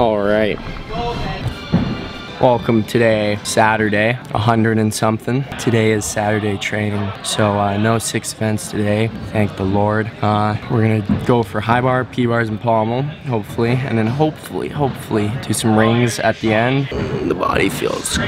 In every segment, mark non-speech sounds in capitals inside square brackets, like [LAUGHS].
All right. Welcome today, Saturday, 100 and something. Today is Saturday training, so uh, no six events today, thank the Lord. Uh, we're gonna go for high bar, P bars, and pommel, hopefully, and then hopefully, hopefully, do some rings at the end. The body feels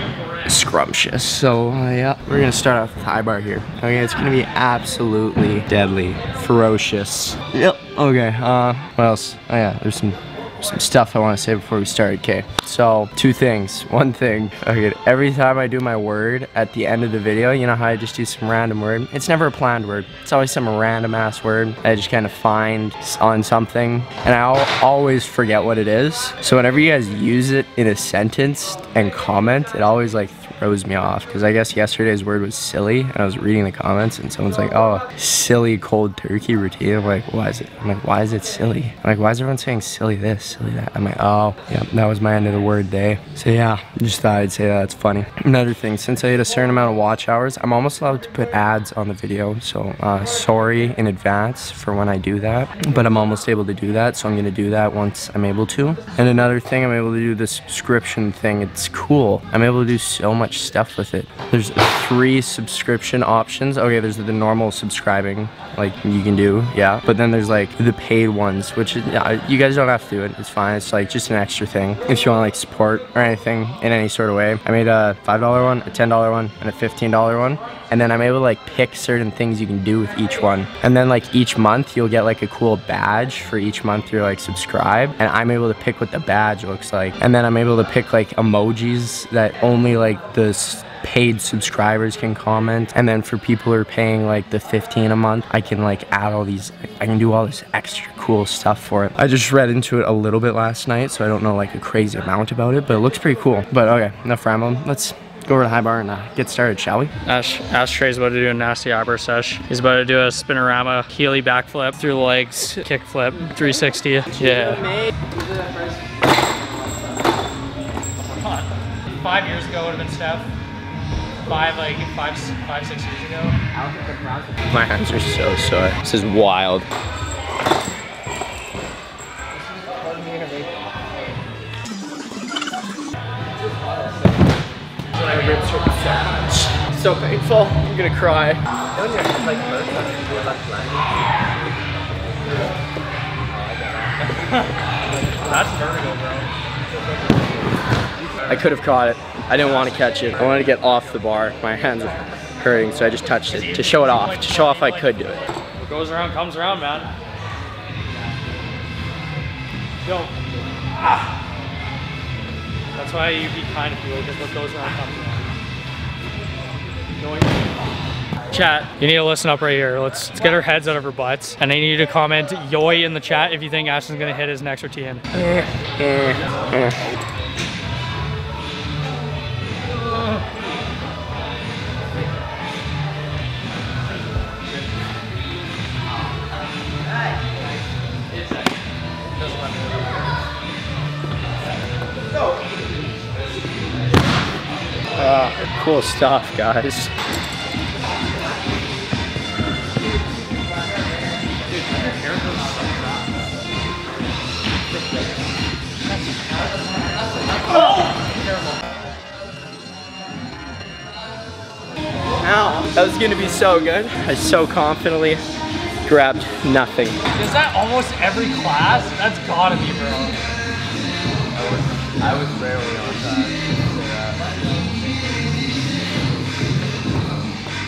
scrumptious, so uh, yeah, we're gonna start off with high bar here. Okay, it's gonna be absolutely deadly, ferocious. Yep. Okay. Uh, what else? Oh yeah, there's some some stuff I want to say before we start. Okay, so two things. One thing, okay, every time I do my word at the end of the video, you know how I just do some random word? It's never a planned word. It's always some random ass word I just kind of find on something, and I always forget what it is. So whenever you guys use it in a sentence and comment, it always like throws me off because I guess yesterday's word was silly and I was reading the comments and someone's like, oh, silly cold turkey routine. I'm like, why is it? I'm like, why is it silly? I'm like, why is everyone saying silly this, silly that? I'm like, oh, yeah, that was my end of the word day. So yeah, just thought I'd say that. It's funny. Another thing, since I hit a certain amount of watch hours, I'm almost allowed to put ads on the video. So uh, sorry in advance for when I do that, but I'm almost able to do that. So I'm gonna do that once I'm able to. And another thing, I'm able to do the subscription thing. It's cool. I'm able to do so much stuff with it. There's three subscription options. Okay, there's the normal subscribing, like you can do, yeah. But then there's like the paid ones, which you guys don't have to do it. It's fine. It's like just an extra thing if you want like support or anything in any sort of way. I made a $5 one, a $10 one, and a $15 one. And then I'm able to like pick certain things you can do with each one. And then like each month you'll get like a cool badge for each month you're like subscribe. And I'm able to pick what the badge looks like. And then I'm able to pick like emojis that only like the paid subscribers can comment and then for people who are paying like the 15 a month I can like add all these I can do all this extra cool stuff for it I just read into it a little bit last night so I don't know like a crazy amount about it but it looks pretty cool but okay enough rambling let's go over to high bar and uh, get started, shall we? Ash, Ashtray's about to do a nasty high bar sesh. He's about to do a spinorama, Healy backflip through the legs, kick flip, 360. Yeah. Five years ago would have been Steph. Five, like five, five, six years ago. My hands are so sore. This is wild. So painful. I'm gonna cry. [LAUGHS] That's vertigo, bro. I could have caught it. I didn't want to catch it. I wanted to get off the bar. My hands were hurting, so I just touched it to show it off, to show off I could do it. What goes around comes around, man. Yo. Ah. That's why you be kind to people, because what goes around comes around. Chat, you need to listen up right here. Let's, let's get our heads out of our butts. And I need you to comment yoy in the chat if you think Ashton's gonna hit his next routine. Uh, cool stuff, guys. Ow, that was gonna be so good. I so confidently grabbed nothing. Is that almost every class? That's gotta be, bro. I was rarely on time.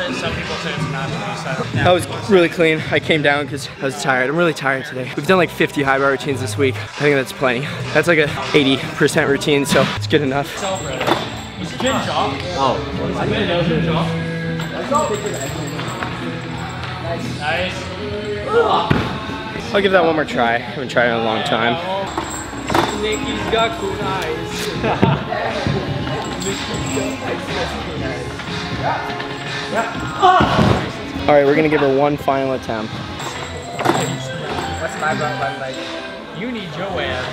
People say, some people say it's a masterpiece. That was really clean. I came down because I was tired. I'm really tired today. We've done like 50 high bar routines this week. I think that's plenty. That's like a 80% routine, so it's good enough. Celebrate. Was it Jin Jock? Oh, I didn't know Jin Jock. Nice. I'll give that one more try. I haven't tried it in a long time. Nikki's got cool eyes. [LAUGHS] All right, we're gonna give her one final attempt. What's my butt like? You need Joanne.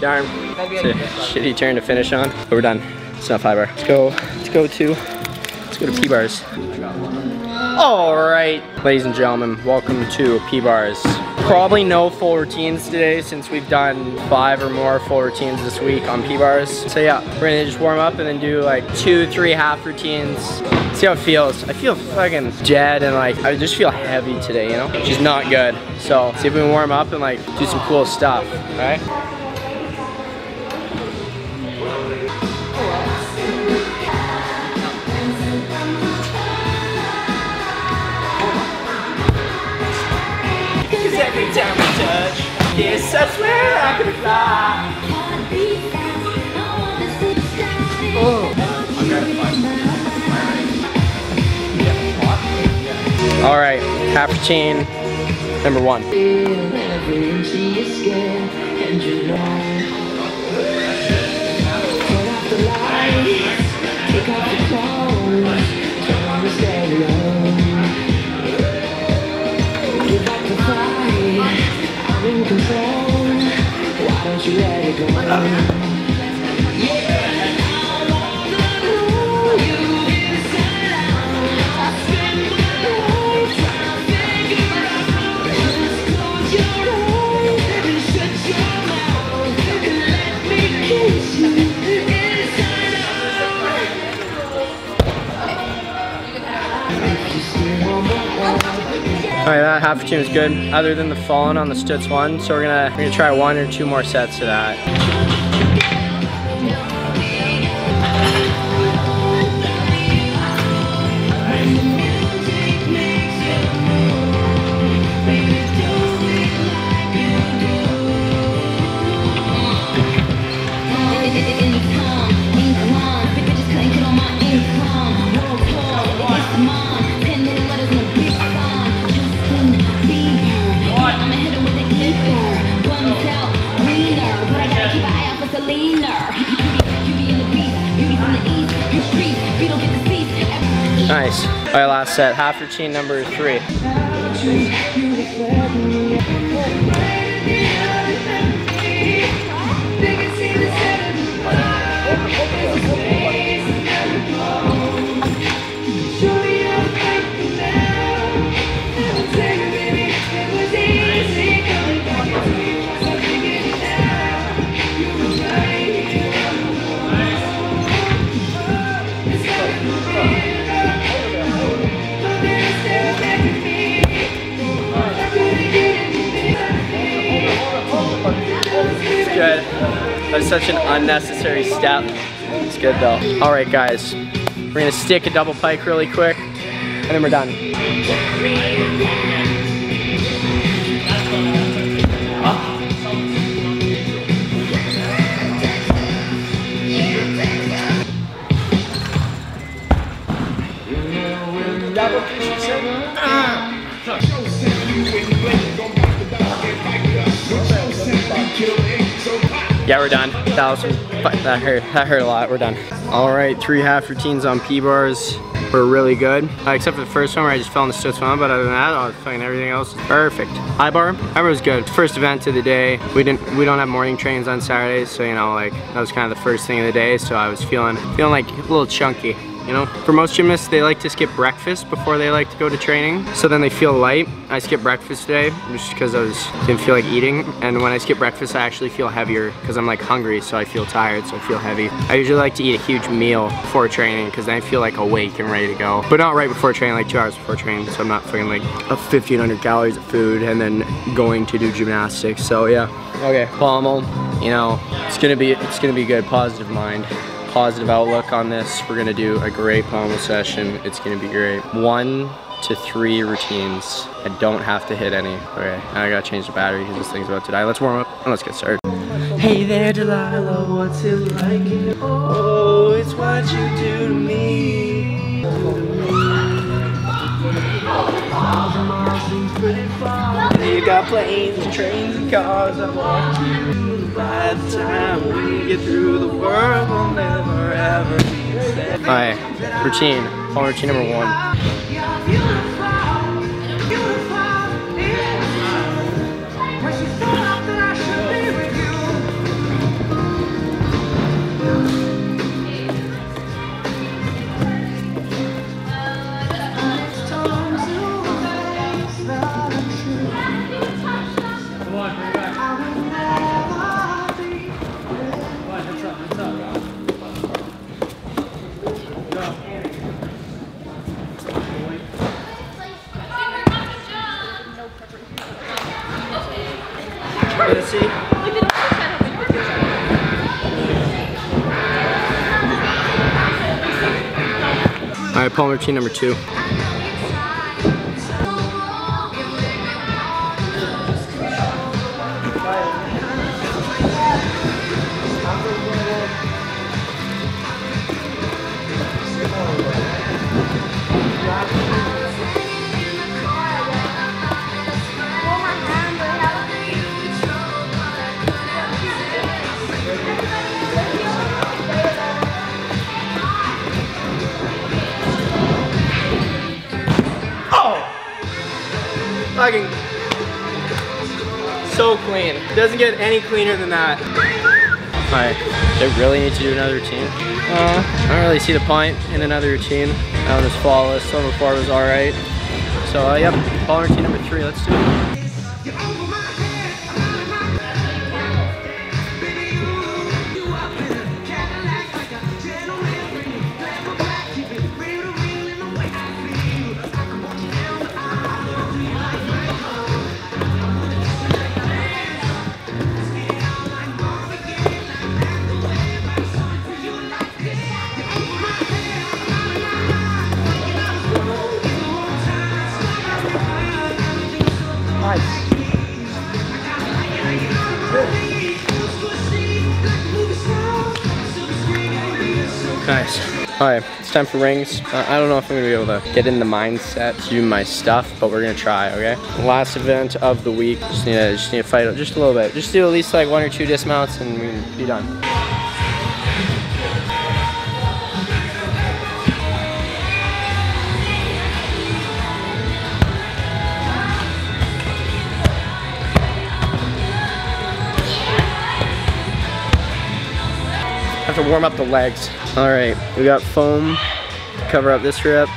Darn. It's a can get some. shitty turn to finish on, but we're done. It's not fiber. Let's go. Let's go to. Let's go to P bars. All right, ladies and gentlemen, welcome to P bars. Probably no full routines today since we've done five or more full routines this week on P bars. So yeah, we're gonna just warm up and then do like two, three half routines. See how it feels. I feel fucking dead and like I just feel heavy today, you know, which is not good. So see if we can warm up and like do some cool stuff. All right. Yes, I swear I could fly. Oh. All right, half routine, number one. All right, that half routine was good, other than the falling on the Stutz one. So we're gonna we're gonna try one or two more sets of that. All right, last set, half routine number three. It's good. That was such an unnecessary step. It's good though. All right, guys. We're gonna stick a double pike really quick, and then we're done. Yeah, we're done. That was that hurt. That hurt a lot. We're done. All right, three half routines on P bars were really good, uh, except for the first one where I just fell in the stutz one. But other than that, all fucking everything else was perfect. High bar, that was good. First event of the day. We didn't. We don't have morning trains on Saturdays, so you know, like that was kind of the first thing of the day. So I was feeling feeling like a little chunky. You know, for most gymnasts, they like to skip breakfast before they like to go to training. So then they feel light. I skipped breakfast today just because I was didn't feel like eating. And when I skip breakfast, I actually feel heavier because I'm like hungry, so I feel tired, so I feel heavy. I usually like to eat a huge meal before training because then I feel like awake and ready to go. But not right before training, like two hours before training. So I'm not fucking like up 1500 calories of food and then going to do gymnastics. So yeah. Okay, pommel. You know, it's gonna be it's gonna be good. Positive mind positive outlook on this. We're gonna do a great pommel session. It's gonna be great. One to three routines. I don't have to hit any. Okay, now I gotta change the battery because this thing's about to die. Let's warm up and let's get started. Hey there, Delilah, what's it like? Oh, it's what you do to me. You got planes, trains, and cars. I want you. By the time we get through the world, we'll never ever be the same. Alright, routine. Phone routine number one. Let's. Alright, Paul routine number two. Doesn't get any cleaner than that. Alright, do I really need to do another routine? Uh, I don't really see the point in another routine. That one was flawless. One before was alright. So, uh, yep, ball routine number three. Let's do it. Nice. Alright, it's time for rings. Uh, I don't know if I'm gonna be able to get in the mindset to do my stuff, but we're gonna try, okay? Last event of the week. Just need to, just need to fight just a little bit. Just do at least like one or two dismounts and we can be done. Have to warm up the legs. All right, we got foam to cover up this rep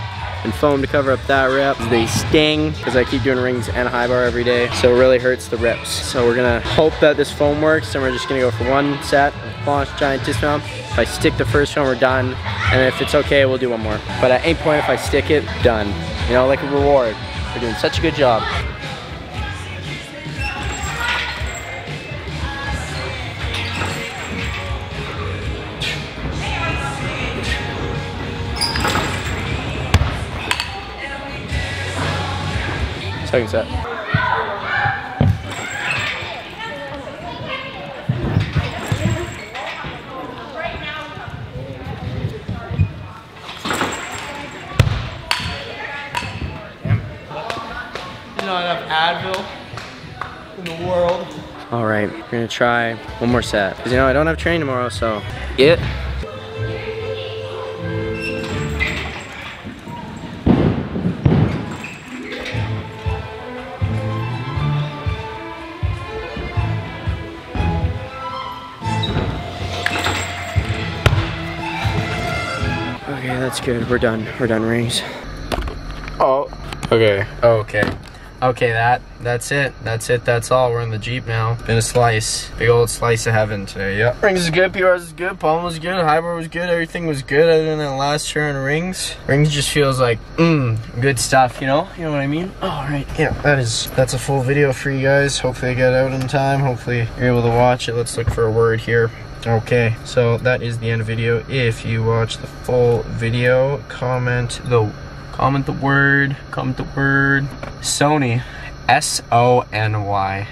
and foam to cover up that rep. They sting because I keep doing rings and high bar every day, so it really hurts the reps. So we're gonna hope that this foam works and we're just gonna go for one set of planche giant dismount. If I stick the first one, we're done. And if it's okay, we'll do one more. But at any point, if I stick it, done. You know, like a reward. We're doing such a good job. Second set. Not enough Advil in the world. All right, we're gonna try one more set. Cause you know, I don't have training tomorrow, so it. That's good. We're done. We're done rings. Oh. Okay. Oh, okay. Okay, that that's it. That's it. That's all. We're in the Jeep now. Been a slice. Big old slice of heaven today. Yep. Rings is good. PRs is good. Palm was good. Bar was good. Everything was good other than that last turn of rings. Rings just feels like mmm good stuff. You know. You know what I mean? All right. Yeah. That is that's a full video for you guys. Hopefully I get out in time. Hopefully you're able to watch it. Let's look for a word here. Okay, so that is the end of video. If you watch the full video, comment the comment the word, comment the word Sony. S O N Y.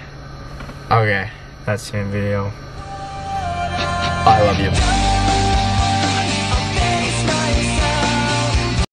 Okay, that's the end video. I love you.